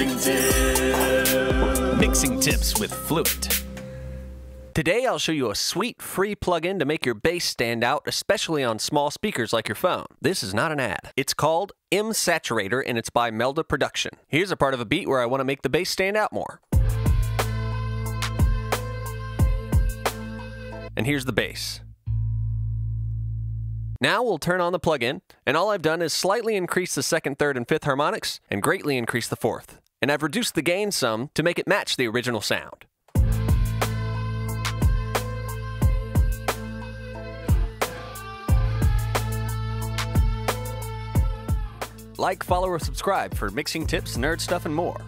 Mixing tips. Mixing tips with Flewit. Today I'll show you a sweet free plugin to make your bass stand out, especially on small speakers like your phone. This is not an ad. It's called M Saturator and it's by Melda Production. Here's a part of a beat where I want to make the bass stand out more. And here's the bass. Now we'll turn on the plugin, and all I've done is slightly increase the second, third, and fifth harmonics, and greatly increase the fourth. And I've reduced the gain some to make it match the original sound. Like, follow, or subscribe for mixing tips, nerd stuff, and more.